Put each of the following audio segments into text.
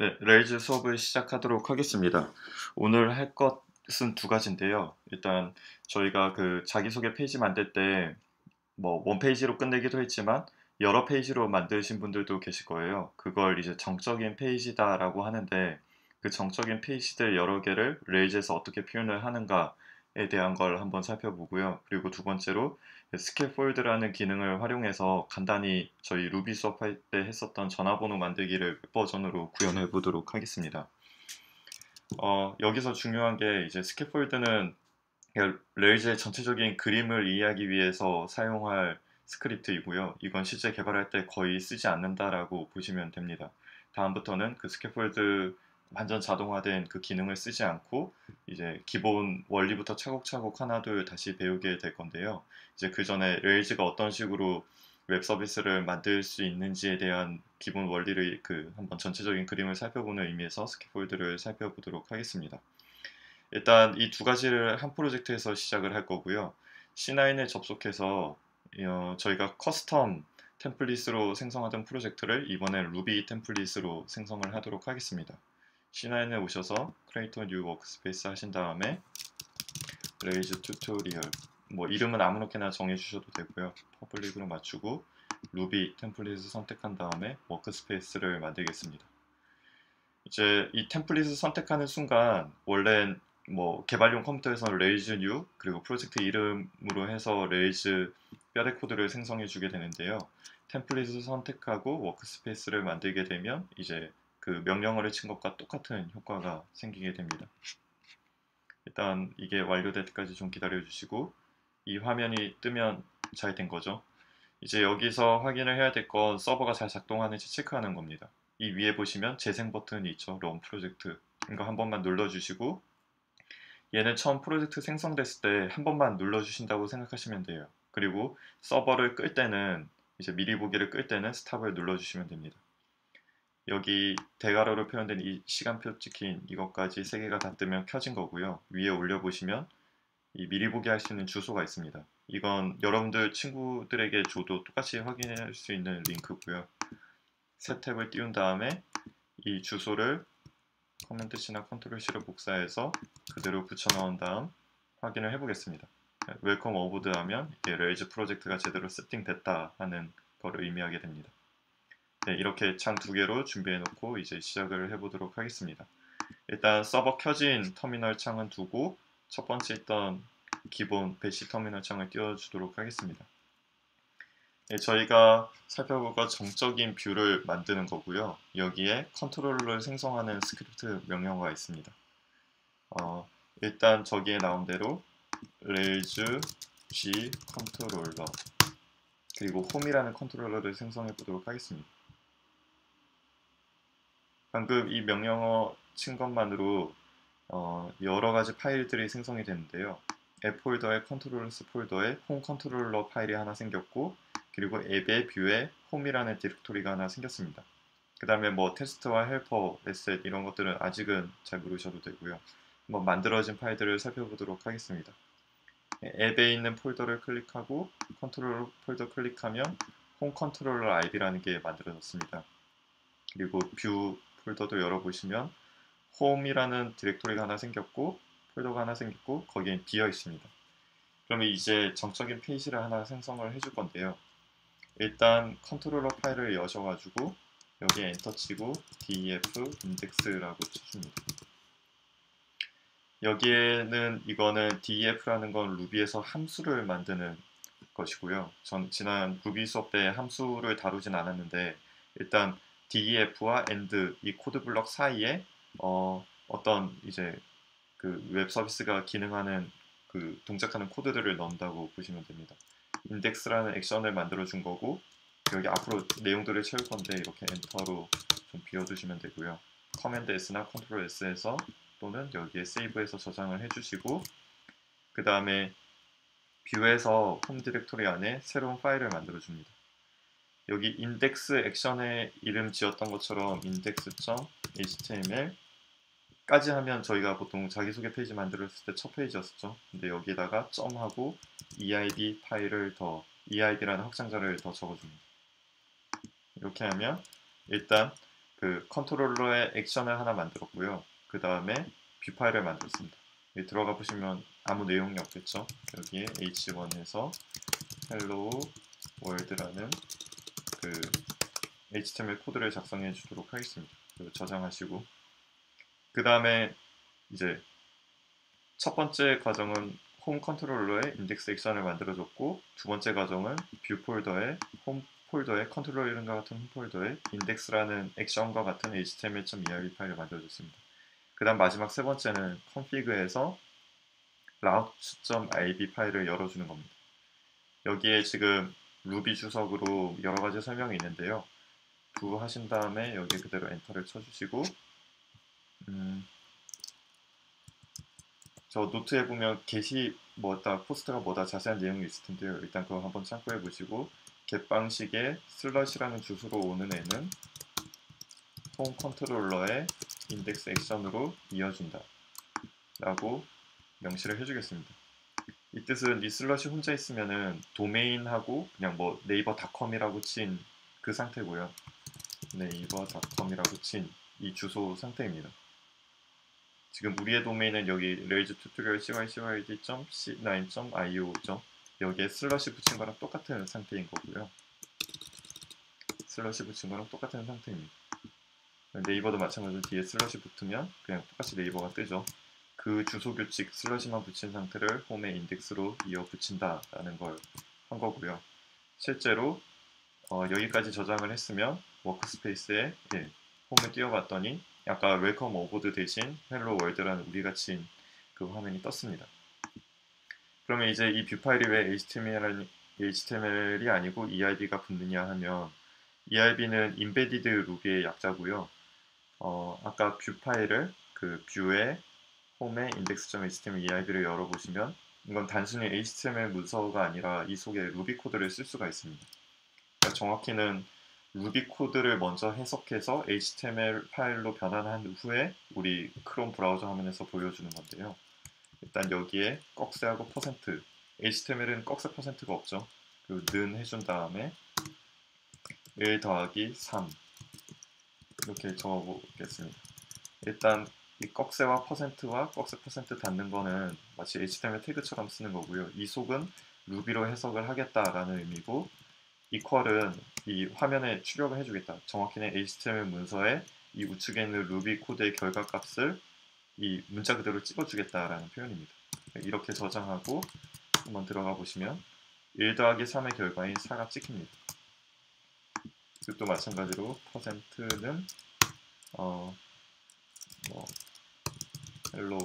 네, Rails 수업을 시작하도록 하겠습니다. 오늘 할 것은 두 가지인데요. 일단 저희가 그 자기소개 페이지 만들 때 뭐 one page로 끝내기도 했지만 여러 페이지로 만드신 분들도 계실 거예요. 그걸 이제 정적인 페이지다라고 하는데 그 정적인 페이지들 여러 개를 Rails에서 어떻게 표현을 하는가에 대한 걸 한번 살펴보고요. 그리고 두 번째로 scaffold라는 기능을 활용해서 간단히 저희 루비 수업할 때 했었던 전화번호 만들기를 버전으로 구현해 보도록 하겠습니다. 어, 여기서 중요한 게 이제 scaffold는 Rails의 전체적인 그림을 이해하기 위해서 사용할 스크립트이고요. 이건 실제 개발할 때 거의 쓰지 않는다라고 보시면 됩니다. 다음부터는 그 scaffold 완전 자동화된 그 기능을 쓰지 않고 이제 기본 원리부터 차곡차곡 하나 둘 다시 배우게 될 건데요. 이제 그 전에 Rails가 어떤 식으로 웹 서비스를 만들 수 있는지에 대한 기본 원리를 그 한번 전체적인 그림을 살펴보는 의미에서 scaffold를 살펴보도록 하겠습니다. 일단 이 두 가지를 한 프로젝트에서 시작을 할 거고요. C9에 접속해서 어, 저희가 custom template으로 생성하던 프로젝트를 이번엔 Ruby template으로 생성을 하도록 하겠습니다. C9에 오셔서 a New Workspace 하신 다음에 Rails tutorial 뭐 이름은 아무렇게나 정해주셔도 되고요. public으로 맞추고 Ruby template을 선택한 다음에 workspace를 만들겠습니다. 이제 이 template을 선택하는 순간 원래 뭐 개발용 컴퓨터에서는 rails new 그리고 프로젝트 이름으로 해서 Rails 뼈대 코드를 생성해 주게 되는데요. template을 선택하고 workspace를 만들게 되면 이제 그 명령어를 친 것과 똑같은 효과가 생기게 됩니다. 일단 이게 완료될 때까지 좀 기다려 주시고 이 화면이 뜨면 잘 된 거죠. 이제 여기서 확인을 해야 될 건 서버가 잘 작동하는지 체크하는 겁니다. 이 위에 보시면 재생 버튼이 있죠. 런 프로젝트. 이거 한 번만 눌러주시고 얘는 처음 프로젝트 생성됐을 때 한 번만 눌러주신다고 생각하시면 돼요. 그리고 서버를 끌 때는 이제 미리 보기를 끌 때는 스탑을 눌러주시면 됩니다. 여기 대괄호로 표현된 이 시간표 찍힌 이것까지 세 개가 다 뜨면 켜진 거고요. 위에 올려보시면 이 미리 보기 할 수 있는 주소가 있습니다. 이건 여러분들 친구들에게 줘도 똑같이 확인할 수 있는 링크고요. 새 탭을 띄운 다음에 이 주소를 command C나 control C로 복사해서 그대로 붙여넣은 다음 확인을 해보겠습니다. Welcome aboard 하면 Rails 프로젝트가 제대로 세팅됐다 하는 거를 의미하게 됩니다. 네, 이렇게 창 두 개로 준비해 놓고 이제 시작을 해 보도록 하겠습니다. 일단 서버 켜진 터미널 창은 두고 첫 번째 있던 기본 bash 터미널 창을 띄워주도록 하겠습니다. 네, 저희가 살펴볼 거 정적인 view를 만드는 거고요. 여기에 컨트롤러를 생성하는 스크립트 명령어가 있습니다. 어, 일단 저기에 나온 대로 rails g controller 그리고 홈이라는 컨트롤러를 생성해 보도록 하겠습니다. 방금 이 명령어 친 것만으로 어, 여러 가지 파일들이 생성이 되는데요. 앱 폴더의 controllers 폴더에 홈 컨트롤러 파일이 하나 생겼고 그리고 앱의 view에 홈이라는 디렉토리가 하나 생겼습니다. 그 다음에 뭐 테스트와 helper, asset 이런 것들은 아직은 잘 모르셔도 되고요. 한번 만들어진 파일들을 살펴보도록 하겠습니다. 앱에 있는 폴더를 클릭하고 컨트롤러 폴더 클릭하면 홈 컨트롤러 rb라는 게 만들어졌습니다. 그리고 view 폴더도 열어보시면 홈이라는 디렉토리가 하나 생겼고 폴더가 하나 생겼고 거기에 비어 있습니다. 그러면 이제 정적인 페이지를 하나 생성을 해줄 건데요. 일단 컨트롤러 파일을 여셔가지고 여기에 엔터 치고 def index라고 쳐줍니다. 여기에는 이거는 def라는 건 Ruby에서 함수를 만드는 것이고요. 전 지난 루비 수업 때 함수를 다루진 않았는데 일단 def와 end 이 코드 블럭 사이에 어, 어떤 이제 그 웹 서비스가 기능하는 그 동작하는 코드들을 넣는다고 보시면 됩니다. 인덱스라는 액션을 만들어 준 거고 여기 앞으로 내용들을 채울 건데 이렇게 엔터로 좀 비워두시면 되고요. command S나 control S에서 또는 여기에 세이브해서 저장을 해주시고 그 다음에 view에서 홈 디렉토리 안에 새로운 파일을 만들어 줍니다. 여기 인덱스 액션의 이름 지었던 것처럼 index.html 까지 하면 저희가 보통 자기소개 페이지 만들었을 때 첫 페이지였었죠. 근데 여기다가 점하고 erb 파일을 더 erb라는 확장자를 더 적어줍니다. 이렇게 하면 일단 그 컨트롤러의 액션을 하나 만들었고요. 그 다음에 view 파일을 만들었습니다. 여기 들어가 보시면 아무 내용이 없겠죠. 여기에 h1에서 hello world라는 그 HTML 코드를 작성해 주도록 하겠습니다. 저장하시고 그 다음에 이제 첫 번째 과정은 홈 컨트롤러에 인덱스 액션을 만들어줬고 두 번째 과정은 view 폴더에 홈 폴더에 컨트롤 이름과 같은 홈 폴더에 인덱스라는 액션과 같은 html.erb 파일을 만들어줬습니다. 그 다음 마지막 세 번째는 config에서 route.rb 파일을 열어주는 겁니다. 여기에 지금 루비 주석으로 여러 가지 설명이 있는데요. do 하신 다음에 여기 그대로 엔터를 쳐주시고 음, 저 노트에 보면 get이 뭐다 post가 뭐다 자세한 내용이 있을 텐데요. 일단 그거 한번 참고해 보시고 get 방식의 slash라는 주소로 오는 애는 홈 컨트롤러의 인덱스 액션으로 이어준다 라고 명시를 해주겠습니다. 이 뜻은 이 slash 혼자 있으면은 도메인하고 그냥 뭐 네이버 닷컴이라고 친 그 상태고요. 네이버 닷컴이라고 친 이 주소 상태입니다. 지금 우리의 도메인은 여기 Rails tutorial cycyd.c9.io 여기에 slash 붙인 거랑 똑같은 상태인 거고요. slash 붙인 거랑 똑같은 상태입니다. 네이버도 마찬가지로 뒤에 slash 붙으면 그냥 똑같이 네이버가 뜨죠. 그 주소 규칙 slash만 붙인 상태를 홈의 인덱스로 이어 붙인다라는 걸 한 거고요. 실제로 어, 여기까지 저장을 했으면 workspace에 예, 홈에 띄워봤더니 아까 welcome aboard 대신 hello world라는 우리가 친 그 화면이 떴습니다. 그러면 이제 이 view 파일이 왜 HTML, HTML이 아니고 ERB가 붙느냐 하면 ERB는 Embedded Ruby의 약자고요. 어, 아까 view 파일을 그 view의 홈의 index.html ERB를 열어보시면 이건 단순히 HTML 문서가 아니라 이 속에 루비 코드를 쓸 수가 있습니다. 그러니까 정확히는 루비 코드를 먼저 해석해서 HTML 파일로 변환한 후에 우리 크롬 브라우저 화면에서 보여주는 건데요. 일단 여기에 꺽쇠하고 퍼센트 HTML은 꺽쇠 퍼센트가 없죠. 그는 해준 다음에 1 더하기 3 이렇게 적어보겠습니다. 일단 이 꺽쇠와 퍼센트와 꺽쇠 퍼센트 닫는 거는 마치 HTML 태그처럼 쓰는 거고요. 이 속은 루비로 해석을 하겠다라는 의미고 이퀄은 이 화면에 출력을 해주겠다. 정확히는 HTML 문서에 이 우측에 있는 루비 코드의 결과값을 이 문자 그대로 찍어주겠다라는 표현입니다. 이렇게 저장하고 한번 들어가 보시면 1 더하기 3의 결과인 4가 찍힙니다. 또 마찬가지로 퍼센트는 어, 뭐 hello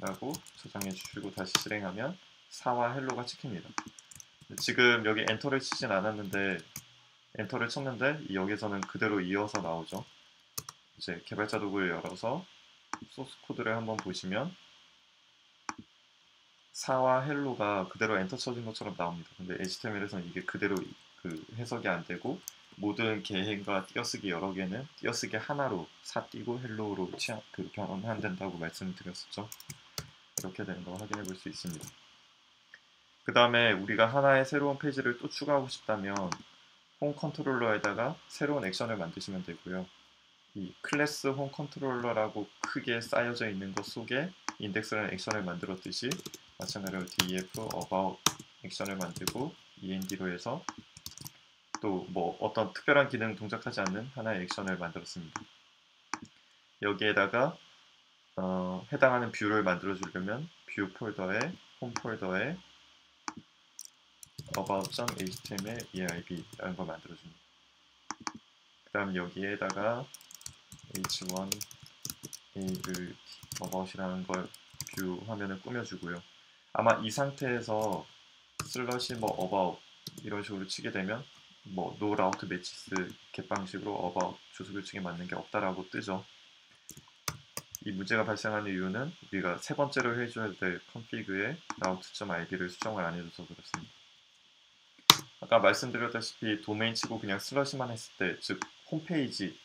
라고 저장해 주시고 다시 실행하면 4와 hello가 찍힙니다. 지금 여기 엔터를 치진 않았는데 엔터를 쳤는데 여기서는 그대로 이어서 나오죠. 이제 개발자 도구를 열어서 소스 코드를 한번 보시면 4와 hello가 그대로 엔터 쳐진 것처럼 나옵니다. 근데 HTML에서는 이게 그대로 그 해석이 안 되고 모든 개행과 띄어쓰기 여러 개는 띄어쓰기 하나로 4 띄고 hello로 그 변환된다고 말씀을 드렸었죠. 이렇게 되는 거 확인해 볼 수 있습니다. 그 다음에 우리가 하나의 새로운 페이지를 또 추가하고 싶다면 홈 컨트롤러에다가 새로운 액션을 만드시면 되고요. 이 클래스 홈 컨트롤러라고 크게 쌓여져 있는 것 속에 인덱스라는 액션을 만들었듯이 마찬가지로 def about 액션을 만들고 end로 해서 또 뭐 어떤 특별한 기능 동작하지 않는 하나의 액션을 만들었습니다. 여기에다가 어, 해당하는 view를 만들어 주려면 view 폴더에 홈 폴더에 about.html erb라는 걸 만들어 줍니다. 그 다음 여기에다가 h1 a를 about이라는 걸 view 화면을 꾸며주고요. 아마 이 상태에서 slash 뭐 about 이런 식으로 치게 되면 뭐 route matches get 방식으로 about 주소 규칙에 맞는 게 없다라고 뜨죠. 이 문제가 발생하는 이유는 우리가 세 번째로 해줘야 될 config에 route.rb를 수정을 안 해줘서 그렇습니다. 아까 말씀드렸다시피 도메인 치고 그냥 slash만 했을 때, 즉 홈페이지,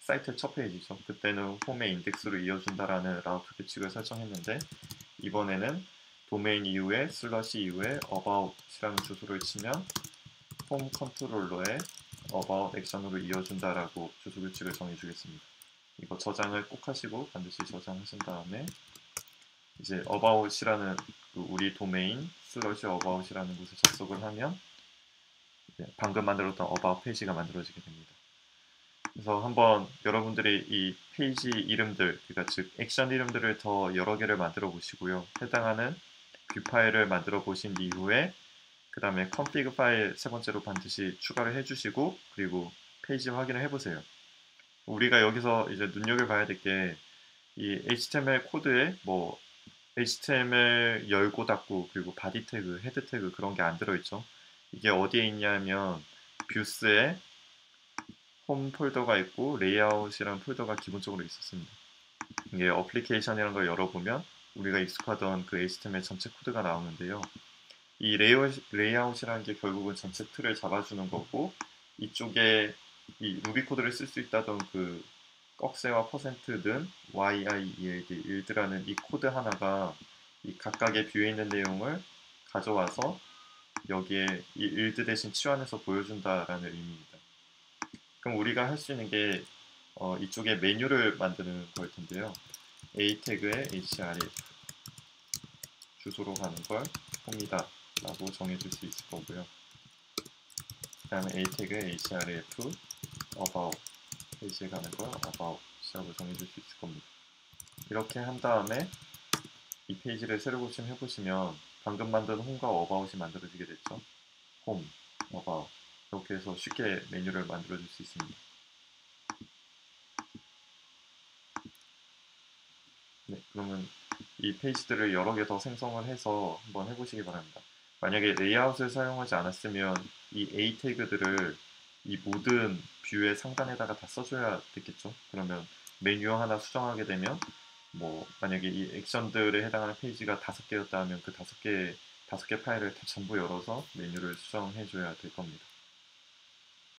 사이트 첫 페이지죠. 그때는 홈의 인덱스로 이어준다라는 route 규칙을 설정했는데 이번에는 도메인 이후에 slash 이후에 about이라는 주소를 치면 홈 컨트롤러에 about 액션으로 이어준다라고 주소 규칙을 정해주겠습니다. 이거 저장을 꼭 하시고 반드시 저장하신 다음에 이제 about이라는 그 우리 도메인 slash about이라는 곳에 접속을 하면 방금 만들었던 about 페이지가 만들어지게 됩니다. 그래서 한번 여러분들이 이 페이지 이름들, 그러니까 즉 액션 이름들을 더 여러 개를 만들어 보시고요. 해당하는 view 파일을 만들어 보신 이후에 그 다음에 config 파일 세 번째로 반드시 추가를 해주시고 그리고 페이지 확인을 해보세요. 우리가 여기서 이제 눈여겨봐야 될 게 이 HTML 코드에 뭐 HTML 열고 닫고 그리고 바디 태그, 헤드 태그 그런 게 안 들어있죠. 이게 어디에 있냐면 views에 홈 폴더가 있고 레이아웃이라는 폴더가 기본적으로 있었습니다. 이게 어플리케이션이라는 걸 열어보면 우리가 익숙하던 그 HTML 전체 코드가 나오는데요. 이 레이아웃, 레이아웃이라는 게 결국은 전체 틀을 잡아주는 거고 이쪽에 이 루비 코드를 쓸 수 있다던 그 꺽쇠와 퍼센트는 yield yield라는 이 코드 하나가 이 각각의 view에 있는 내용을 가져와서 여기에 이 yield 대신 치환해서 보여준다라는 의미입니다. 그럼 우리가 할 수 있는 게 어, 이쪽에 메뉴를 만드는 걸 텐데요. a 태그에 href 주소로 가는 걸 봅니다. 라고 정해줄 수 있을 거고요. 그 다음에 a 태그에 href about 페이지에 가는 걸 about 이라고 정해줄 수 있을 겁니다. 이렇게 한 다음에 이 페이지를 새로 고침해 보시면 방금 만든 홈과 어바웃이 만들어지게 됐죠. 홈, About 이렇게 해서 쉽게 메뉴를 만들어 줄 수 있습니다. 네, 그러면 이 페이지들을 여러 개 더 생성을 해서 한번 해보시기 바랍니다. 만약에 레이아웃을 사용하지 않았으면 이 A 태그들을 이 모든 view의 상단에다가 다 써줘야 되겠죠. 그러면 메뉴 하나 수정하게 되면 뭐 만약에 이 액션들에 해당하는 페이지가 다섯 개였다 하면 그 다섯 개 다섯 개 파일을 다 전부 열어서 메뉴를 수정해 줘야 될 겁니다.